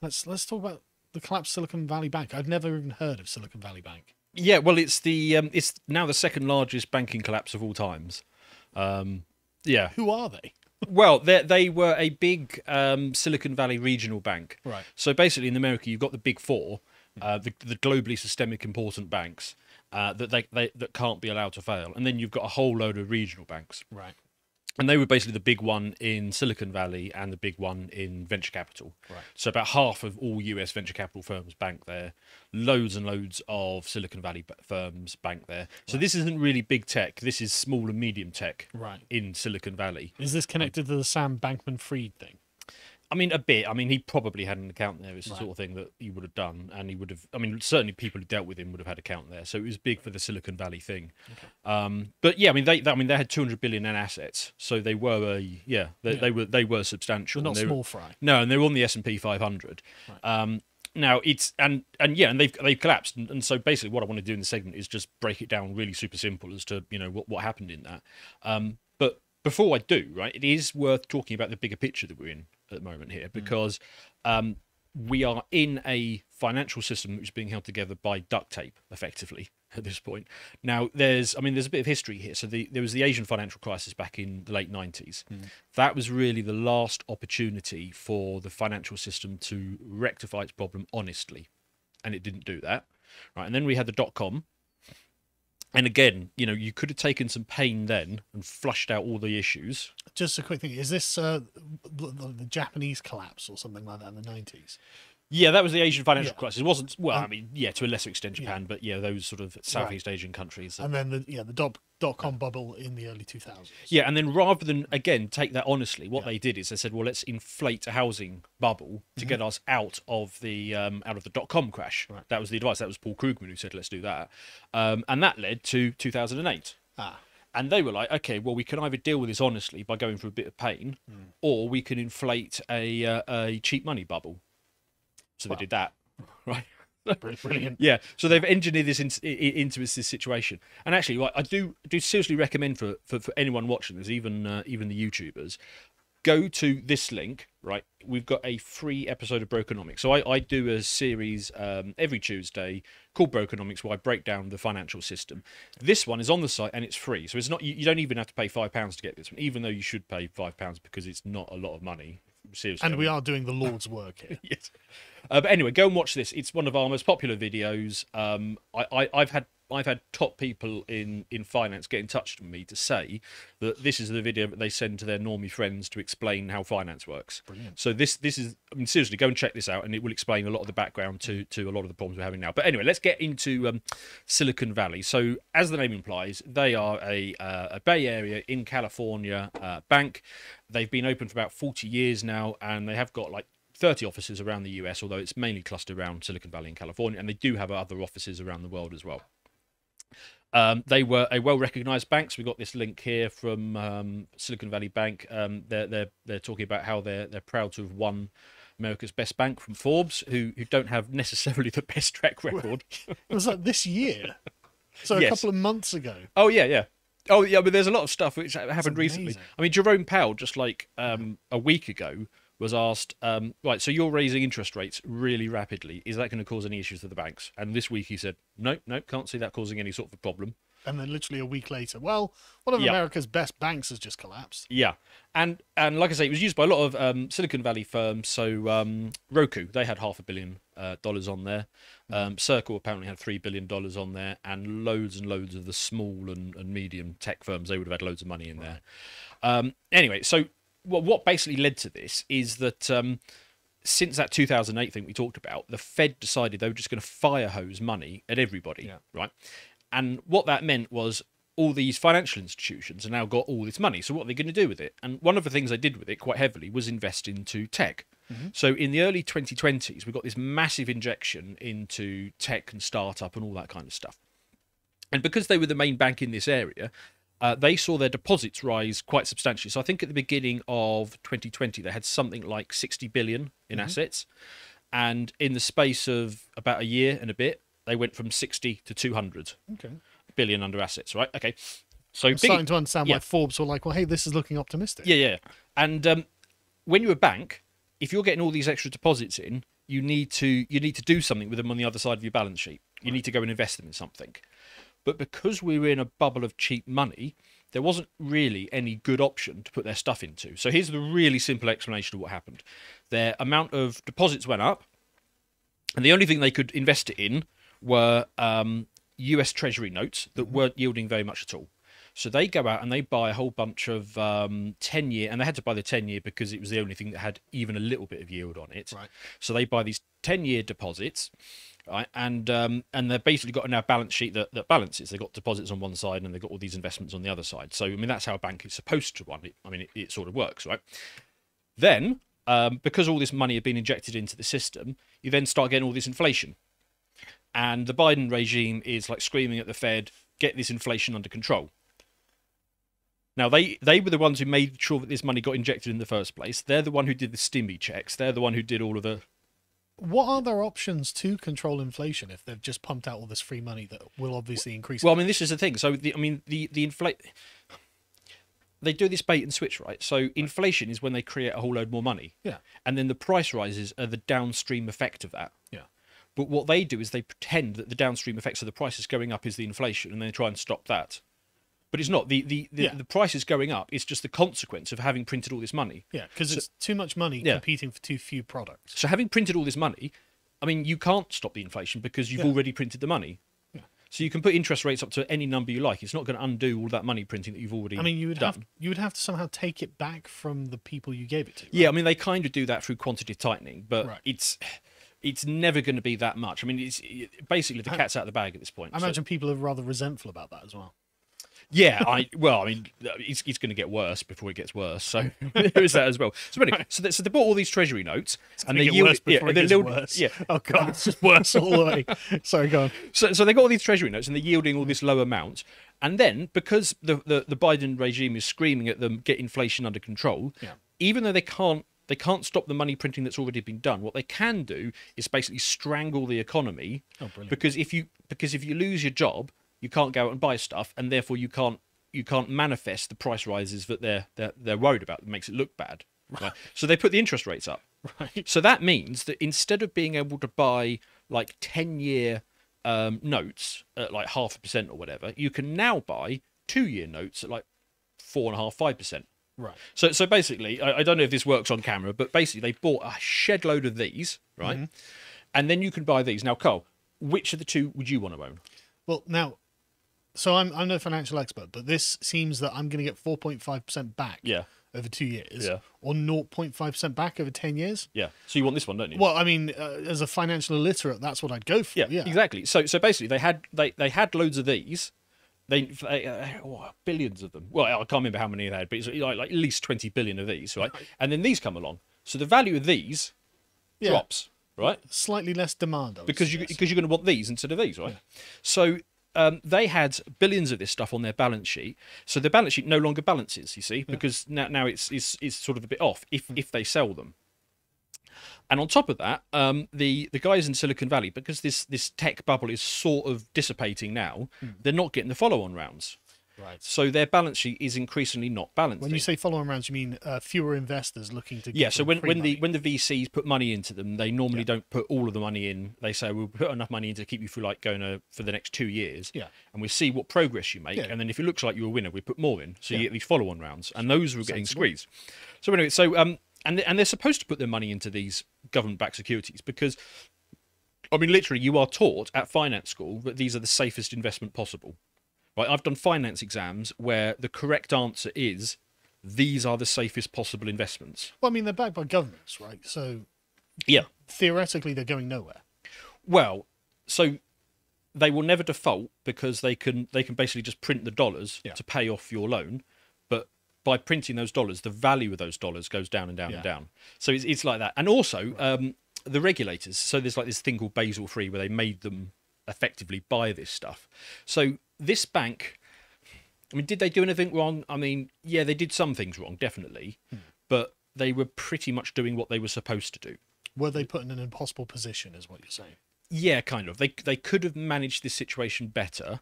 Let's let's talk about the collapsed Silicon Valley Bank. I'd never even heard of Silicon Valley Bank. Yeah, well, it's the um, it's now the second largest banking collapse of all times. Um, yeah, Who are they? well, they they were a big um, Silicon Valley regional bank. Right. So basically, in America, you've got the big four, uh, the the globally systemic important banks uh, that they, they that can't be allowed to fail, and then you've got a whole load of regional banks, Right. And they were basically the big one in Silicon Valley and the big one in venture capital. Right. So about half of all US venture capital firms bank there. Loads and loads of Silicon Valley firms bank there. So this isn't really big tech. This is small and medium tech Right. in Silicon Valley. Is this connected to the Sam Bankman Fried thing? I mean, a bit. I mean, he probably had an account there. It's the Right. sort of thing that he would have done, and he would have. I mean, certainly people who dealt with him would have had account there. So it was big for the Silicon Valley thing. Um, but yeah, I mean, they. I mean, they had 200 billion in assets, so they were a yeah. They, Yeah. they were they were substantial. They're not they were- small fry. No, and they were on the S and P 500. Um, now it's and and yeah, and they've they've collapsed, and, and so basically what I want to do in the segment is just break it down really super simple as to you know what what happened in that. Um, but before I do, right, it is worth talking about the bigger picture that we're in at the moment here because um, we are in a financial system which is being held together by duct tape, effectively at this point. Now, there's, I mean, there's a bit of history here. So the, there was the Asian financial crisis back in the late 90s. That was really the last opportunity for the financial system to rectify its problem honestly, and it didn't do that. Right, and then we had the dot com. And again, you know, you could have taken some pain then and flushed out all the issues. Just a quick thing: is this uh, the, Japanese collapse or something like that in the nineties? Yeah, that was the Asian financial Yeah. crisis. It wasn't well, Um, I mean, yeah, to a lesser extent yeah. Japan, but yeah, those sort of Southeast Asian countries. And then the yeah the dot dot com bubble in the early two thousands. Yeah, and then rather than again take that honestly, what Yeah. they did is they said, well, let's inflate a housing bubble to get us out of the um, out of the dot com crash. Mm-hmm. Right. That was the advice. That was Paul Krugman who said, let's do that, um, and that led to 2008. Ah, And they were like, okay, well, we can either deal with this honestly by going through a bit of pain, or we can inflate a uh, a cheap money bubble. So Wow. they did that, right? br- brilliant. Yeah, so they've engineered this in, i- i- into this, this situation, and actually, like, I do do seriously recommend for, for, for anyone watching this, even uh, even the YouTubers, go to this link. Right, we've got a free episode of Brokenomics. So I, I do a series um, every Tuesday called Brokenomics, where I break down the financial system. This one is on the site and it's free, so it's not you, you don't even have to pay five pounds to get this one, even though you should pay five pounds because it's not a lot of money. Seriously, And we are doing the Lord's work here. yes. Uh, but anyway, go and watch this. It's one of our most popular videos. Um, I, I, I've had I've had top people in in finance get in touch with me to say that this is the video that they send to their normie friends to explain how finance works. Brilliant. So this this is I mean seriously, go and check this out, and it will explain a lot of the background to to a lot of the problems we're having now. But anyway, let's get into um, Silicon Valley. So as the name implies, they are a uh, a Bay Area in California uh, bank. They've been open for about forty years now, and they have got like 30 offices around the US, although it's mainly clustered around Silicon Valley and California, and they do have other offices around the world as well. Um, they were a well-recognized bank. So we got this link here from um, Silicon Valley Bank. Um, they're they're they're talking about how they're they're proud to have won America's best bank from Forbes, who who don't have necessarily the best track record. It was like this year, so a couple of months ago. oh yeah, yeah. Oh yeah, but there's a lot of stuff which happened recently. I mean, Jerome Powell just like um, a week ago was asked, um, right, so you're raising interest rates really rapidly. Is that going to cause any issues to the banks? And this week he said, nope, nope, can't see that causing any sort of a problem. And then literally a week later, well, one of Yeah. America's best banks has just collapsed. Yeah, and and like I say, it was used by a lot of um, Silicon Valley firms. So um, Roku, they had half a billion uh, dollars on there. Um, Circle apparently had three billion dollars on there, and loads and loads of the small and, and medium tech firms. They would have had loads of money in there. Um, anyway, so what what basically led to this is that. Um, since that 2008 thing we talked about, the Fed decided they were just going to fire hose money at everybody, Yeah. right? And what that meant was all these financial institutions have now got all this money. So what are they going to do with it? And one of the things they did with it quite heavily was invest into tech. So in the early 2020s, we got this massive injection into tech and startup and all that kind of stuff. And because they were the main bank in this area, uh, they saw their deposits rise quite substantially. So I think at the beginning of 2020, they had something like 60 billion in assets. And in the space of about a year and a bit, they went from 60 to 200 Okay. billion under assets, right? Okay. So I'm big, starting to understand yeah. why Forbes were like, well, hey, this is looking optimistic. yeah, yeah. And um, when you're a bank, if you're getting all these extra deposits in, you need to you need to do something with them on the other side of your balance sheet. You need to go and invest them in something. But because we were in a bubble of cheap money, there wasn't really any good option to put their stuff into. So here's the really simple explanation of what happened. Their amount of deposits went up, and the only thing they could invest it in were um, US Treasury notes that weren't yielding very much at all. So they go out and they buy a whole bunch of um, 10 year, and they had to buy the 10 year because it was the only thing that had even a little bit of yield on it. Right. So they buy these 10 year deposits, right? And um, and they've basically got a now balance sheet that, that balances. They've got deposits on one side and they've got all these investments on the other side. So, I mean, that's how a bank is supposed to run. It, I mean, it, it sort of works, right? Then, um, because all this money had been injected into the system, you then start getting all this inflation. And the Biden regime is like screaming at the Fed, get this inflation under control. Now they they were the ones who made sure that this money got injected in the first place. They're the one who did the stimmy checks. They're the one who did all of the What are their options to control inflation if they've just pumped out all this free money that will obviously increase? Well, I mean, this is the thing. So, the, I mean, the the inflate. They do this bait and switch, right? So, inflation is when they create a whole load more money, yeah, and then the price rises are the downstream effect of that. yeah, But what they do is they pretend that the downstream effects of the prices going up is the inflation, and they try and stop that. But it's not. The the the, Yeah. the price is going up. It's just the consequence of having printed all this money. yeah, because it's too much money Yeah. competing for too few products. So having printed all this money, I mean, you can't stop the inflation because you've Yeah. already printed the money. Yeah. So you can put interest rates up to any number you like. It's not going to undo all that money printing that you've already. I mean, you would done. have you would have to somehow take it back from the people you gave it to. right? Yeah, I mean, they kind of do that through quantitative tightening, but Right. it's it's never going to be that much. I mean, it's basically the cat's out of the bag at this point. I So- imagine people are rather resentful about that as well. Yeah, I well, I mean, it's, it's going to get worse before it gets worse. So there is that as well. So anyway, so they, so they bought all these treasury notes, and they it yield, worse yeah, before it they gets yield- worse. yeah. Oh god, it's just worse all the way. Sorry, go on. So, so they got all these treasury notes and they're yielding all this low amount. And then because the, the, the Biden regime is screaming at them, get inflation under control, Yeah. even though they can't they can't stop the money printing that's already been done. What they can do is basically strangle the economy. Oh, brilliant. Because if you because if you lose your job, you can't go out and buy stuff, and therefore you can't you can't manifest the price rises that they're they're, they're worried about. That makes it look bad. Right. So they put the interest rates up. Right. So that means that instead of being able to buy like 10 year um, notes at like half a percent or whatever, you can now buy two year notes at like four and a half, five percent. Right. So, so basically, I, I don't know if this works on camera, but basically, they bought a shed load of these, right? And then you can buy these. Now, Carl, which of the two would you want to own? Well, now, so I'm I'm no financial expert, but this seems that I'm going to get 4.5 percent back. Yeah. Over two years. Yeah. Or 0.5 percent back over ten years. Yeah. So you want this one, don't you? Well, I mean, uh, as a financial illiterate, that's what I'd go for. yeah, Yeah. exactly. So, so basically, they had they they had loads of these. They, they uh, oh, billions of them. Well, I can't remember how many they had, but it's like, like at least twenty billion of these, right? And then these come along. So the value of these Yeah. drops, right? Slightly less demand. Because you because you're going to want these instead of these, right? So um, they had billions of this stuff on their balance sheet. So the balance sheet no longer balances. You see, because now now it's is is sort of a bit off if if they sell them. And on top of that, um, the the guys in Silicon Valley, because this this tech bubble is sort of dissipating now, they're not getting the follow-on rounds. Right. So their balance sheet is increasingly not balanced. When you say follow-on rounds, you mean uh, fewer investors looking to. Yeah, so when, when the when the VCs put money into them, they normally don't put all of the money in. They say we'll put enough money in to keep you for like going uh, for the next two years. Yeah. and we see what progress you make, Yeah. and then if it looks like you're a winner, we put more in. So you get these follow-on rounds, and those were getting Sensible. squeezed. So anyway, so um, and and they're supposed to put their money into these government-backed securities because. I mean, literally, you are taught at finance school that these are the safest investment possible. Right? I've done finance exams where the correct answer is these are the safest possible investments. Well, I mean, they're backed by governments, right? So Yeah. theoretically, they're going nowhere. Well, so they will never default because they can they can basically just print the dollars Yeah. to pay off your loan, but by printing those dollars, the value of those dollars goes down and down Yeah. and down. So it's, it's like that. And also, um, the regulators. So there's like this thing called Basel Three, where they made them effectively buy this stuff. So this bank, I mean, did they do anything wrong? I mean, yeah, they did some things wrong, definitely, Hmm. but they were pretty much doing what they were supposed to do. Were they put in an impossible position, is what you're saying? Yeah, kind of. They they could have managed this situation better,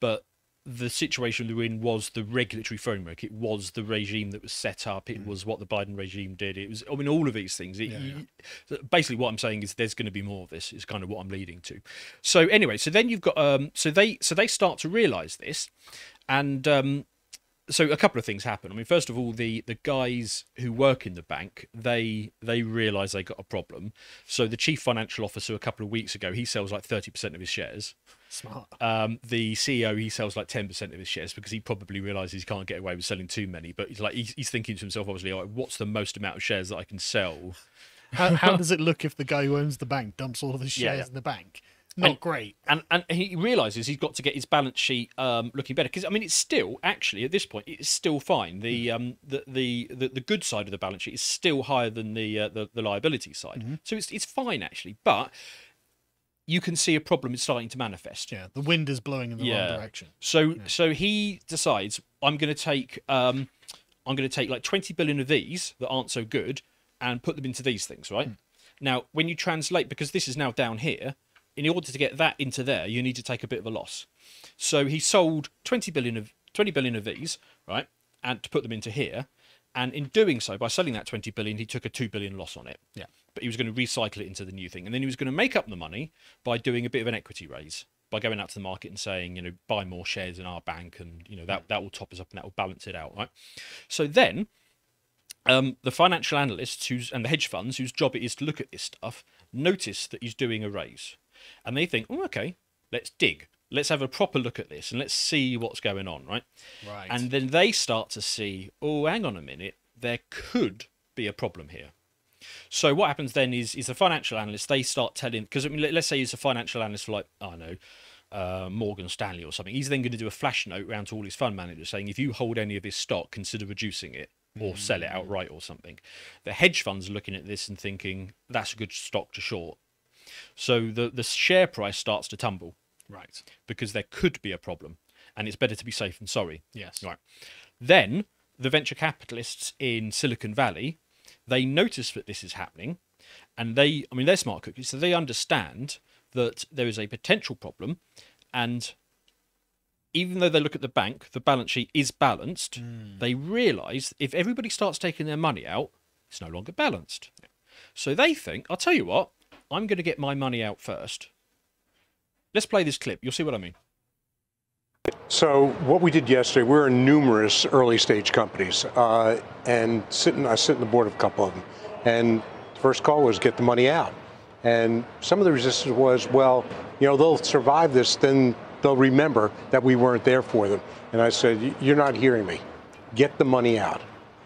but the situation we were in was the regulatory framework. It was the regime that was set up. It was what the Biden regime did. It was, I mean, all of these things. It, Yeah, yeah. you- basically, what I'm saying is there's going to be more of this. Is kind of what I'm leading to. So anyway, so then you've got um, so they so they start to realise this, and um, so a couple of things happen. I mean, first of all, the the guys who work in the bank they they realise they got a problem. So the chief financial officer a couple of weeks ago he sells like thirty percent of his shares. Smart. Um, the CEO he sells like ten percent of his shares because he probably realizes he can't get away with selling too many. But he's like he's, he's thinking to himself, obviously, like, what's the most amount of shares that I can sell? How, how does it look if the guy who owns the bank dumps all of his Yeah, shares yeah. in the bank? Not And- great. And and he realizes he's got to get his balance sheet um, looking better because I mean it's still actually at this point it's still fine. The um the, the the the good side of the balance sheet is still higher than the uh, the, the liability side, so it's it's fine actually, but. You can see a problem is starting to manifest. Yeah, the wind is blowing in the Yeah. wrong direction. So so he decides I'm going to take um I'm going to take like 20 billion of these that aren't so good and put them into these things, right? Now, when you translate because this is now down here, in order to get that into there, you need to take a bit of a loss. So he sold 20 billion of 20 billion of these, right? And to put them into here, and in doing so by selling that 20 billion, he took a 2 billion loss on it Yeah. but he was going to recycle it into the new thing. And then he was going to make up the money by doing a bit of an equity raise, by going out to the market and saying, you know, buy more shares in our bank, and you know that that will top us up and that will balance it out, right? So then, um, the financial analysts who's and the hedge funds whose job it is to look at this stuff notice that he's doing a raise, and they think, oh, okay, let's dig. Let's have a proper look at this and let's see what's going on, right? Right. And then they start to see, oh, hang on a minute, there could be a problem here. So what happens then is is the financial analyst they start telling because I mean let- let's say he's a financial analyst for like I don't know uh, Morgan Stanley or something. He's then going to do a flash note around to all his fund managers saying if you hold any of this stock, consider reducing it or sell it outright or something. The hedge funds are looking at this and thinking that's a good stock to short. So the the share price starts to tumble right. because there could be a problem, and it's better to be safe than sorry. Yes. Right. Then the venture capitalists in Silicon Valley, they notice that this is happening, and they, I mean, they're smart cookies, so they understand that there is a potential problem, and even though they look at the bank, the balance sheet is balanced. Hmm. They realise if everybody starts taking their money out, it's no longer balanced. So they think, I'll tell you what, I'm going to get my money out first. Let's play this clip. You'll see what I mean. So what we did yesterday, we we're in numerous early stage companies, uh, and sitting, I sit in the board of a couple of them, and the first call was get the money out, and some of the resistance was, well, you know, they'll survive this, then they'll remember that we weren't there for them, and I said, you're not hearing me, get the money out,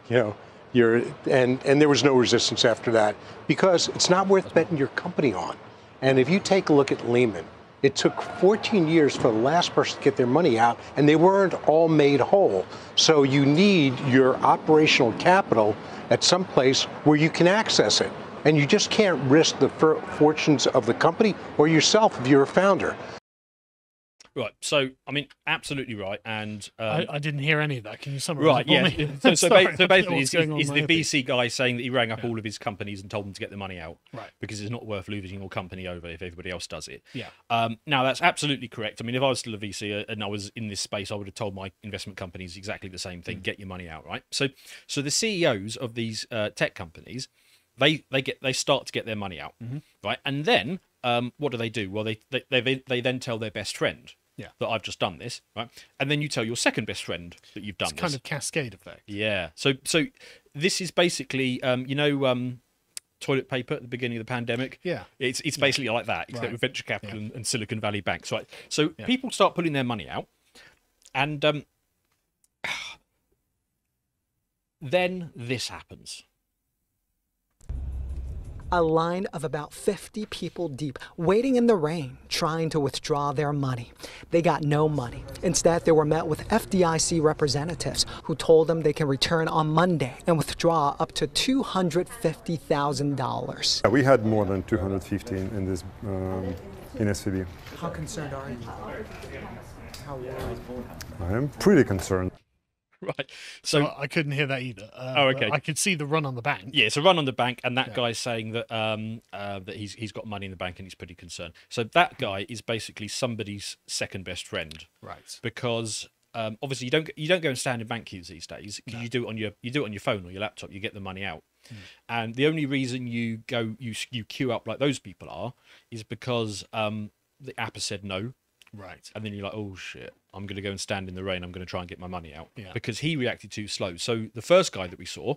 you know. You're, and, and there was no resistance after that because it's not worth betting your company on. And if you take a look at Lehman, it took 14 years for the last person to get their money out, and they weren't all made whole. So you need your operational capital at some place where you can access it. And you just can't risk the fortunes of the company or yourself if you're a founder. Right. So, I mean, absolutely right. And um, I, I didn't hear any of that. Can you summarize right, yeah. So, so, Sorry, ba- so basically, is, is the. VC guy saying that he rang up Yeah. all of his companies and told them to get the money out, Right. Because it's not worth losing your company over if everybody else does it. Yeah. Um, now that's absolutely correct. I mean, if I was still a VC and I was in this space, I would have told my investment companies exactly the same Mm. thing: get your money out, right? So, so the CEOs of these uh, tech companies, they they get they start to get their money out, Mm-hmm. right? And then um, what do they do? Well, they they they, they then tell their best friend. Yeah. That I've just done this, right? And then you tell your second best friend that you've done It's this. kind of cascade effect. Yeah. So so this is basically um, you know um, toilet paper at the beginning of the pandemic. Yeah. It's it's basically like that, except Right. with venture capital Yeah. and, and Silicon Valley banks, right? So Yeah. people start pulling their money out, and um, then this happens. A line of about 50 people deep, waiting in the rain, trying to withdraw their money. They got no money. Instead, they were met with FDIC representatives who told them they can return on Monday and withdraw up to $250,000. We had more than 250 in, in this um, in SVB. How concerned are you? How worried? I am pretty concerned. right. So So I couldn't hear that either. Uh, Oh, okay. I could see the run on the bank. yeah, it's a run on the bank, and that Yeah. guy's saying that um uh, that he's he's got money in the bank and he's pretty concerned. So that guy is basically somebody's second best friend Right. because um, obviously you don't you don't go and stand in bank queues these days because you do it on your you do it on your phone or your laptop. You get the money out, Hmm. and the only reason you go you you queue up like those people are is because um, the app has said no, Right. and then you're like, oh shit, I'm going to go and stand in the rain. I'm going to try and get my money out Yeah. because he reacted too slow. So the first guy that we saw,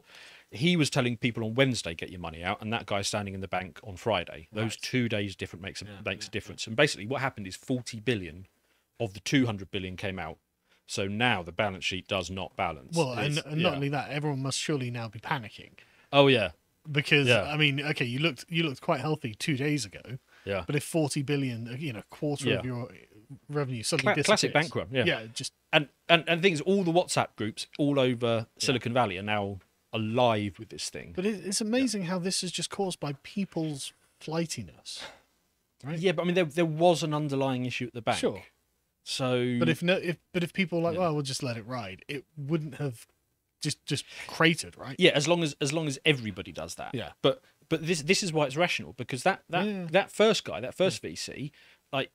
he was telling people on Wednesday get your money out, and that guy standing in the bank on Friday. Those Right. two days different makes a, Yeah, makes yeah, a difference. And basically, what happened is 40 billion of the 200 billion came out. So now the balance sheet does not balance. Well, and, and not only that, everyone must surely now be panicking oh yeah, because Yeah. I mean, okay, you looked you looked quite healthy two days ago, yeah. but if forty billion, you know, quarter of your revenue suddenly Cla- classic bank run, yeah. yeah, just and and and things all the WhatsApp groups all over Silicon Valley are now alive with this thing. But it's amazing how this is just caused by people's flightiness. Right. Yeah, but I mean, there there was an underlying issue at the bank. Sure. So, But if no, if but if people were like, well, oh, we'll just let it ride, it wouldn't have just just cratered, right? yeah, as long as as long as everybody does that. Yeah. But but this this is why it's rational because that that Yeah. that first guy, that first VC, like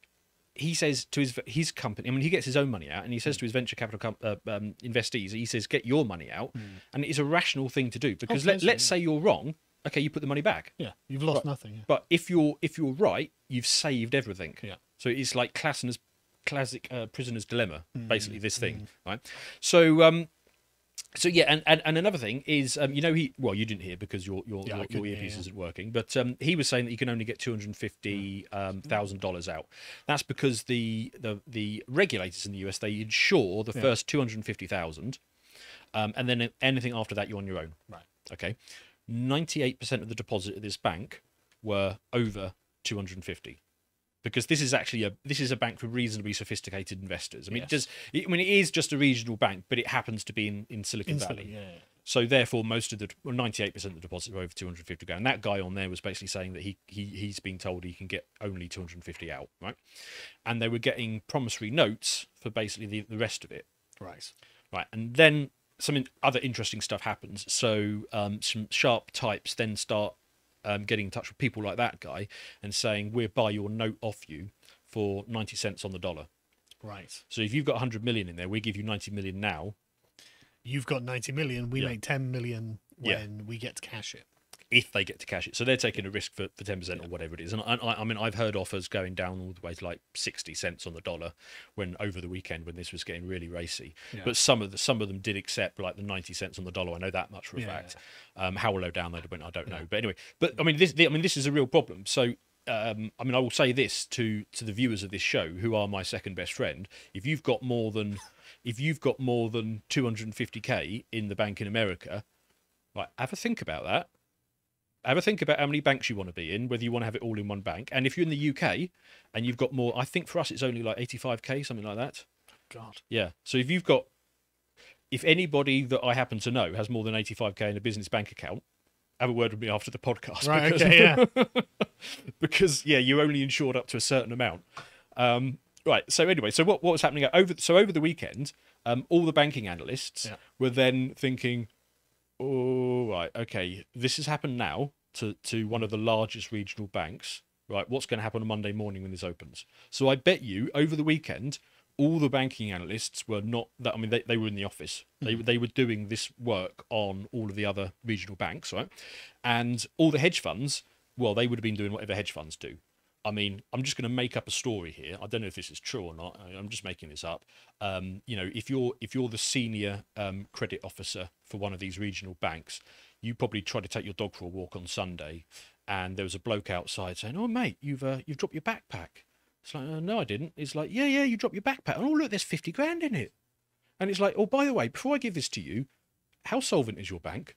he says to his his company, I mean, he gets his own money out, and he Hmm. says to his venture capital com- uh, um, investees, he says, "Get your money out," Hmm. and it's a rational thing to do because let, let's say you're wrong, okay, you put the money back. Yeah, you've lost nothing. Yeah. But if you're if you're right, you've saved everything. Yeah. So it's like classic classic uh, prisoner's dilemma, Mm, basically this thing, right? So um, so yeah, and, and, and another thing is, um, you know, he well, you didn't hear because your your Yeah, your, your earpiece yeah. isn't working, but um, he was saying that you can only get two hundred fifty thousand um, dollars out. That's because the the the regulators in the US they insure the first two hundred fifty thousand, um, and then anything after that you're on your own. Right. Okay. 98% of the deposit at this bank were over 250 because this is actually a this is a bank for reasonably sophisticated investors. I mean, Yes. it does I mean it is just a regional bank, but it happens to be in, in Silicon Valley. yeah, yeah. So therefore, most of the well, 98% of the deposit were over 250 grand. And that guy on there was basically saying that he he he's been told he can get only 250 out, right? And they were getting promissory notes for basically the, the rest of it. Right. Right, and then some other interesting stuff happens. So um, some sharp types then start um, getting in touch with people like that guy and saying, "We'll buy your note off you for ninety cents on the dollar." Right. So if you've got hundred million in there, we give you ninety million now. You've got 90 million. We Yeah. make 10 million Yeah. when we get to cash it. If they get to cash it. So they're taking a risk for, for 10% or whatever it is. And I, I, mean, I've heard offers going down all the way to like 60 cents on the dollar when over the weekend when this was getting really racy. Yeah. But some of the, some of them did accept like the 90 cents on the dollar. I know that much for a Yeah, fact. Um, how low down they went, I don't know. But anyway, but I mean, this, I mean, this is a real problem. So, um, I mean, I will say this to to the viewers of this show, who are my second best friend. If you've got more than, if you've got more than 250k in the bank in America, like have a think about that have a think about how many banks you want to be in, whether you want to have it all in one bank. And if you're in the UK and you've got more, I think for us it's only like 85k, something like that. God. Yeah. So if you've got, if anybody that I happen to know has more than 85k in a business bank account, have a word with me after the podcast. Right. because, Okay. Yeah. because yeah, you're only insured up to a certain amount. Um, right. So anyway, so what what was happening over so over the weekend, um, all the banking analysts Yeah. were then thinking, oh right, okay, this has happened now to to one of the largest regional banks. Right, what's going to happen on Monday morning when this opens? So I bet you over the weekend, all the banking analysts were not that. I mean, they, they were in the office. They hmm. they were doing this work on all of the other regional banks, right? And all the hedge funds, well, they would have been doing whatever hedge funds do. I mean, I'm just going to make up a story here. I don't know if this is true or not. I'm just making this up. Um, you know, if you're if you're the senior um, credit officer for one of these regional banks, you probably try to take your dog for a walk on Sunday, and there was a bloke outside saying, "Oh, mate, you've uh, you've dropped your backpack." It's like, uh, "No, I didn't." It's like, "Yeah, yeah, you dropped your backpack." Oh, look, there's fifty grand in it. And it's like, "Oh, by the way, before I give this to you, how solvent is your bank?"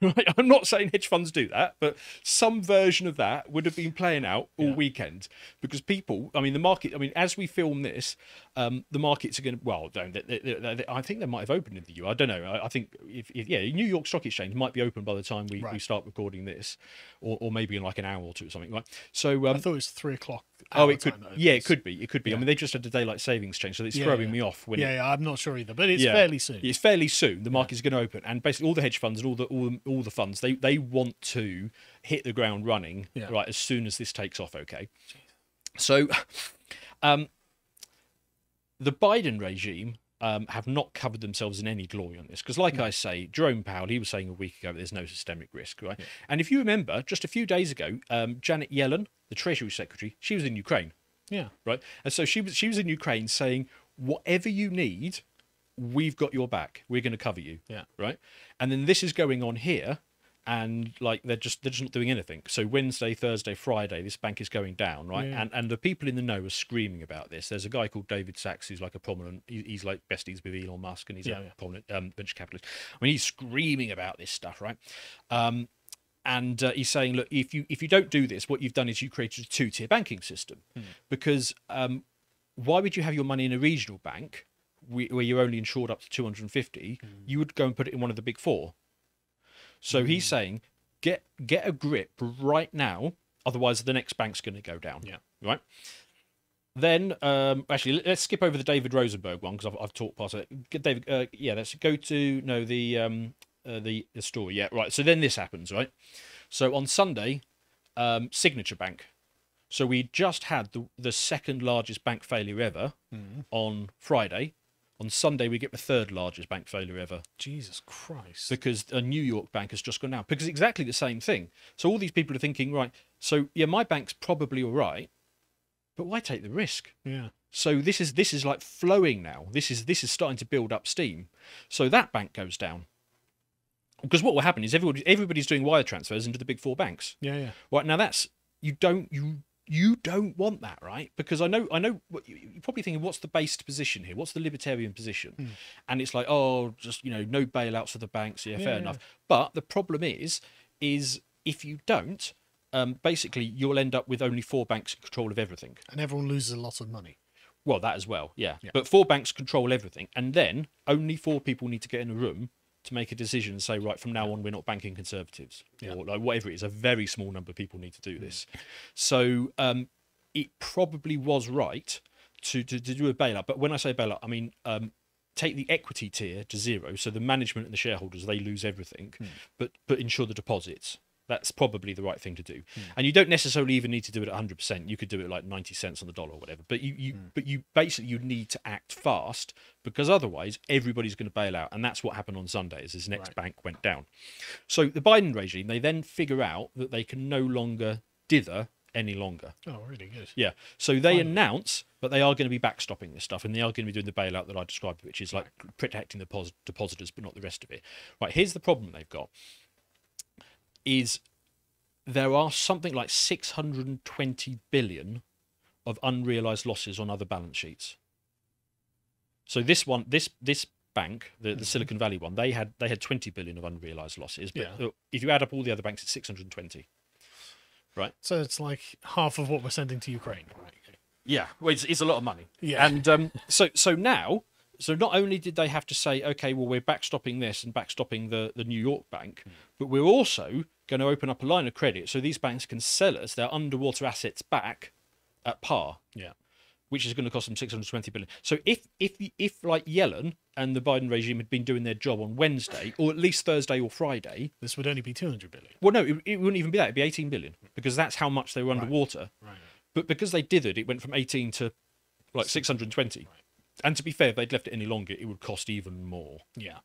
Right? I'm not saying hedge funds do that, but some version of that would have been playing out all Yeah. weekend because people, I mean, the market, I mean, as we film this, um, the markets are going to, well, don't, they, they, they, they- I think they might have opened in the U. I don't know. I, I think, if, if, yeah, New York Stock Exchange might be open by the time we, we start recording this, or, or maybe in like an hour or two or something, right? So, um, I thought it was three o'clock. Oh, it could. Yeah, it could be. It could be. I mean, they just had the daylight savings change, so it's Yeah, throwing yeah. me off. When Yeah, it, yeah, I'm not sure either, but it's yeah. fairly soon. It's fairly soon. The market's going to open, and basically all the hedge funds and all the all, the- all the funds they they want to hit the ground running Yeah. right as soon as this takes off. Okay, so um, the Biden regime. Um, have not covered themselves in any glory on this because, like I say, Jerome Powell he was saying a week ago there's no systemic risk, right? And if you remember, just a few days ago, um, Janet Yellen, the Treasury Secretary, she was in Ukraine Yeah. right? And so she was she was in Ukraine saying, whatever you need, we've got your back. We're going to cover you. Yeah. Right. And then this is going on here, and like they're just they're just not doing anything. So Wednesday, Thursday, Friday, this bank is going down, right? Yeah. And and the people in the know are screaming about this. There's a guy called David Sacks who's like a prominent. He's like besties with Elon Musk, and he's Yeah, a yeah. prominent um, venture capitalist. I mean, he's screaming about this stuff, right? Um, and uh, he's saying, look, if you if you don't do this, what you've done is you created a two tier banking system, because um, why would you have your money in a regional bank whe- where you're only insured up to 250? You would go and put it in one of the big four. So he's saying, get get a grip right now, otherwise the next bank's going to go down. Yeah. Right. Then, um, actually, let- let's skip over the David Rosenberg one because I've, I've talked past it. David, uh, yeah, let's go to no the um, uh, the the story. Yeah, right. So then this happens, right? So on Sunday, um, Signature Bank. So we just had the the second largest bank failure ever on Friday. On Sunday, we get the third largest bank failure ever Jesus Christ. because a New York bank has just gone down. Because exactly the same thing. So all these people are thinking, right? So yeah, my bank's probably all right, but why take the risk? yeah. So this is this is like flowing now. This is this is starting to build up steam. So that bank goes down. Because what will happen is everybody everybody's doing wire transfers into the big four banks. Yeah, yeah. Right now, that's you don't you you don't want that, right? Because I know I know you- you're probably thinking, what's the based position here? What's the libertarian position? And it's like, oh, just you know, no bailouts for the banks. Yeah, fair Yeah. enough. But the problem is, is if you don't, um, basically you'll end up with only four banks in control of everything. And everyone loses a lot of money. Well, that as well, yeah. Yeah. But four banks control everything, and then only four people need to get in a room to make a decision and say, right, from now on, we're not banking conservatives, Yeah. or like whatever it is. A very small number of people need to do this. So um, it probably was right to, to to do a bailout. But when I say bailout, I mean um, take the equity tier to zero, so the management and the shareholders they lose everything, but but insure the deposits. That's probably the right thing to do. Hmm. And you don't necessarily even need to do it at 100%. You could do it like 90 cents on the dollar or whatever. But you, you hmm. but you basically you need to act fast because otherwise everybody's going to bail out. And that's what happened on Sunday as this next Right. bank went down. So the Biden regime, they then figure out that they can no longer dither any longer. Oh, really good. Yeah. So they Finally. announce that they are going to be backstopping this stuff and they are going to be doing the bailout that I described, which is like protecting the pos- depositors but not the rest of it. Right. Here's the problem they've got is there are something like 620 billion of unrealized losses on other balance sheets. So this one, this this bank, the, the Silicon Valley one, they had they had 20 billion of unrealized losses. But Yeah. uh, if you add up all the other banks, it's 620. Right. So it's like half of what we're sending to Ukraine. Right. Yeah, well, it's, it's a lot of money. Yeah. and um, so so now, so not only did they have to say, okay, well, we're backstopping this and backstopping the the New York bank, hmm. but we're also going to open up a line of credit so these banks can sell us their underwater assets back at par, Yeah. which is going to cost them 620 billion. So if if if like Yellen and the Biden regime had been doing their job on Wednesday or at least Thursday or Friday, This would only be 200 billion. well, no, it, it wouldn't even be that. It'd be 18 billion hmm. because that's how much they were underwater. Right. But because they dithered, it went from 18 to like 620. And to be fair, if they'd left it any longer, it would cost even more. Yeah.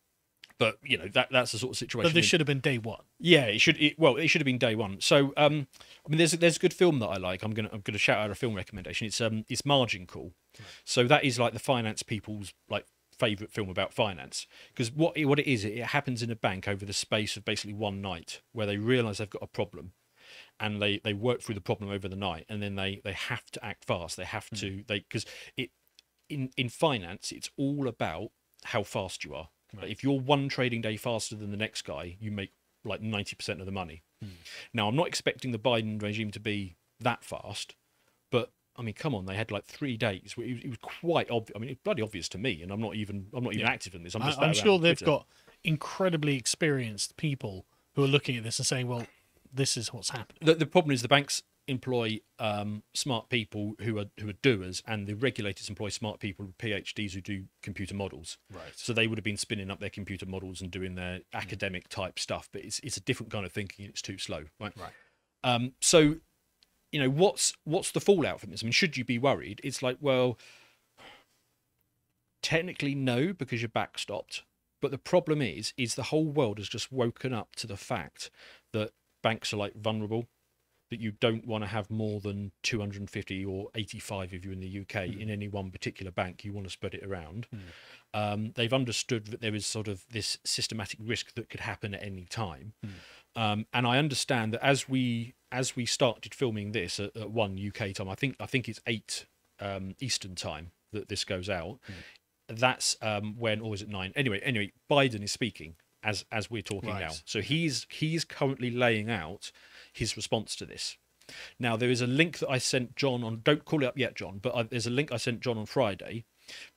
But you know that that's the sort of situation. But this in- should have been day one. yeah, it should. It, well, it should have been day one. So, um, I mean, there's a, there's a good film that I like. I'm gonna I'm gonna shout out a film recommendation. It's um it's Margin Call. So that is like the finance people's like favorite film about finance because what it, what it is, it, it happens in a bank over the space of basically one night where they realise they've got a problem. And they, they work through the problem over the night, and then they, they have to act fast. They have to they because it in in finance it's all about how fast you are. Like, if you're one trading day faster than the next guy, you make like ninety percent of the money. Hmm. Now, I'm not expecting the Biden regime to be that fast, but I mean, come on, they had like three days. It was, it was quite obvious. I mean, it's bloody obvious to me, and I'm not even I'm not even Yeah. active in this. I'm I, just I'm sure they've Twitter. got incredibly experienced people who are looking at this and saying, "Well, this is what's happening." the, the problem is the banks employ um, smart people who are who are doers, and the regulators employ smart people with PhDs who do computer models. Right. So they would have been spinning up their computer models and doing their academic type stuff, but it's it's a different kind of thinking. It's too slow, right? Right. Um, so, you know, what's what's the fallout from this? I mean, should you be worried? It's like, well, technically no, because you're backstopped. But the problem is, is the whole world has just woken up to the fact that banks are like vulnerable, that you don't want to have more than 250 or 85 if you're in the UK in any one particular bank. You want to spread it around. Um, they've understood that there is sort of this systematic risk that could happen at any time. Um, and I understand that as we as we started filming this at, at one UK time, I think I think it's eight um, Eastern time that this goes out. That's um, when, or is it nine? Anyway, anyway, Biden is speaking as as we're talking now. So he's he's currently laying out his response to this. Now there is a link that I sent John on. Don't call it up yet, John. But I, there's a link I sent John on Friday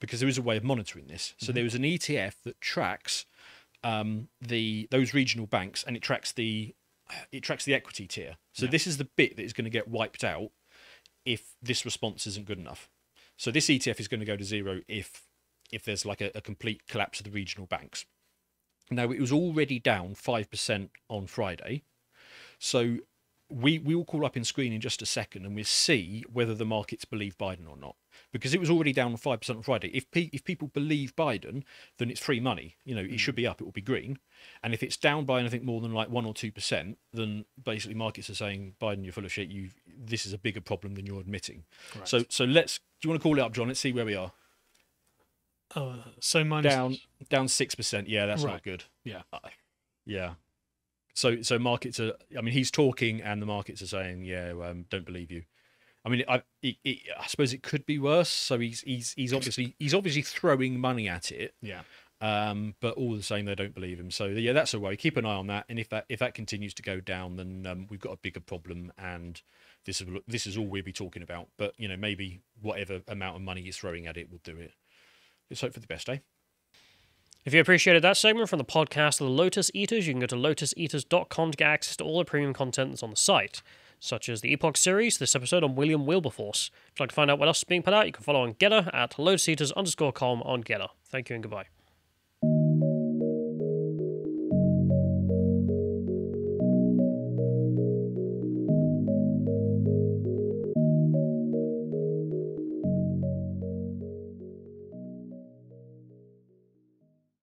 because there is a way of monitoring this. So there is an ETF that tracks um, the those regional banks and it tracks the it tracks the equity tier. So this is the bit that is going to get wiped out if this response isn't good enough. So this ETF is going to go to zero if if there's like a, a complete collapse of the regional banks. Now it was already down five percent on Friday, so we we will call up in screen in just a second and we'll see whether the markets believe Biden or not because it was already down five percent on Friday. If pe- if people believe Biden, then it's free money. You know, it should be up. It will be green, and if it's down by anything more than like one or two percent, then basically markets are saying Biden, you're full of shit. You this is a bigger problem than you're admitting. So so let's. Do you want to call it up, John? Let's see where we are. Uh, so minus Down down six percent. Yeah, that's not good. Yeah. Yeah. So so markets are. I mean, he's talking, and the markets are saying, "Yeah, um, don't believe you." I mean, I it, it, I suppose it could be worse. So he's he's he's obviously he's obviously throwing money at it. Yeah. Um, but all the same, they don't believe him. So yeah, that's a worry. Keep an eye on that, and if that if that continues to go down, then um, we've got a bigger problem, and this is this is all we'll be talking about. But you know, maybe whatever amount of money he's throwing at it will do it. Let's hope for the best, eh? If you appreciated that segment from the podcast of The Lotus Eaters, you can go to lotuseaters.com to get access to all the premium content that's on the site, such as the Epoch series, this episode on William Wilberforce. If you'd like to find out what else is being put out, you can follow on GETTR at lotuseaters underscore com on GETTR. Thank you and goodbye.